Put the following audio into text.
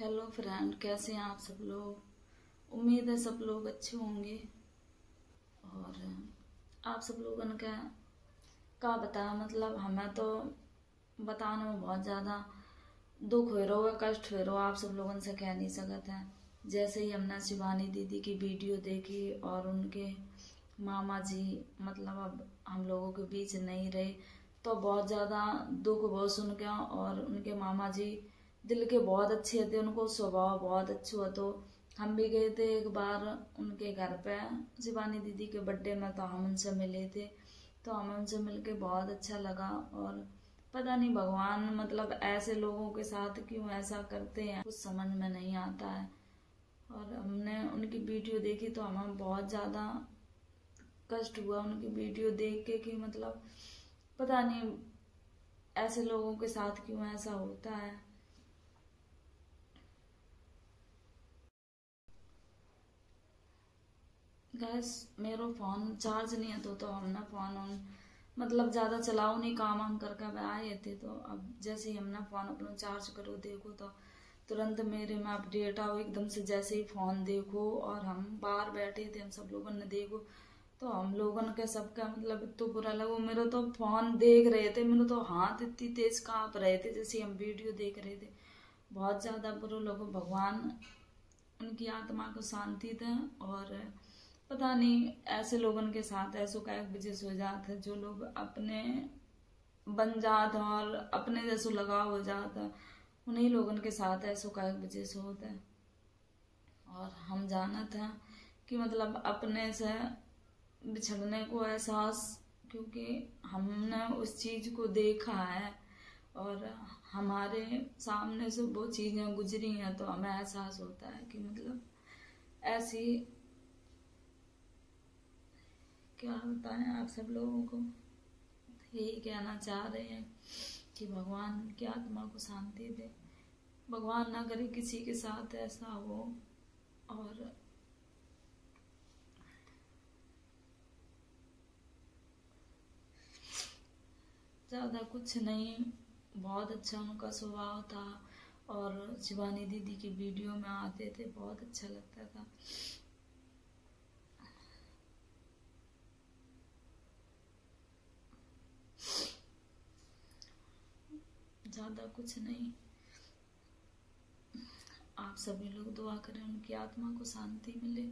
Hello friend, कैसे हैं आप सब लोग? उम्मीद है सब लोग अच्छे होंगे। और, आप सब लोग क्या का बताया? मतलब हमें तो बताने में बहुत ज़्यादा दुख हो रहा कष्ट हो रहा आप सब लोगों से कह नहीं सकते हैं। जैसे ही हमने शिवानी दीदी की वीडियो देखी और उनके मामा जी मतलब अब हम लोगों के बीच नहीं रहे तो बहुत ज़्यादा दुख बहुत सुन के और उनके मामा जी दिल के बहुत अच्छे थे, उनको स्वभाव बहुत अच्छा हुआ। तो हम भी गए थे एक बार उनके घर पे शिवानी दीदी के बर्थडे में तो हम उनसे मिले थे। तो हमें उनसे मिलके बहुत अच्छा लगा और पता नहीं भगवान मतलब ऐसे लोगों के साथ क्यों ऐसा करते हैं, कुछ समझ में नहीं आता है। और हमने उनकी वीडियो देखी तो हमें बहुत ज़्यादा कष्ट हुआ उनकी वीडियो देख के कि मतलब पता नहीं ऐसे लोगों के साथ क्यों ऐसा होता है। गैस मेरा फ़ोन चार्ज नहीं है तो तो हमने फ़ोन ऑन मतलब ज़्यादा चलाओ नहीं, काम वाम करके अब आए थे तो अब जैसे ही हमने फ़ोन अपना चार्ज करो, देखो तो तुरंत मेरे में अपडेट आओ, एकदम से जैसे ही फ़ोन देखो और हम बाहर बैठे थे, हम सब लोगों ने देखो तो हम लोगों के सबका मतलब इतना बुरा लगा। मेरा तो फ़ोन देख रहे थे, मेरे तो हाथ इतनी तेज़ काँप रहे थे जैसे हम वीडियो देख रहे थे। बहुत ज़्यादा बुरा लोगों। भगवान, उनकी आत्मा को शांति दें और पता नहीं, ऐसे लोगों के साथ ऐसो का वजह हो जाता है, जो लोग अपने बन जात और अपने जैसो लगाव हो जाता उन्हीं लोगों के साथ ऐसो का वजह से होता है। और हम जानत हैं कि मतलब अपने से बिछड़ने को एहसास, क्योंकि हमने उस चीज़ को देखा है और हमारे सामने से वो चीज़ें गुजरी हैं तो हमें एहसास होता है कि मतलब ऐसी क्या बताएँ आप सब लोगों को? यही कहना चाह रहे हैं कि भगवान की आत्मा को शांति दे? भगवान ना करे किसी के साथ ऐसा हो और ज़्यादा कुछ नहीं। बहुत अच्छा उनका स्वभाव था और शिवानी दीदी की वीडियो में आते थे, बहुत अच्छा लगता था। ज़्यादा कुछ नहीं। आप सभी लोग दुआ करें उनकी आत्मा को शांति मिले।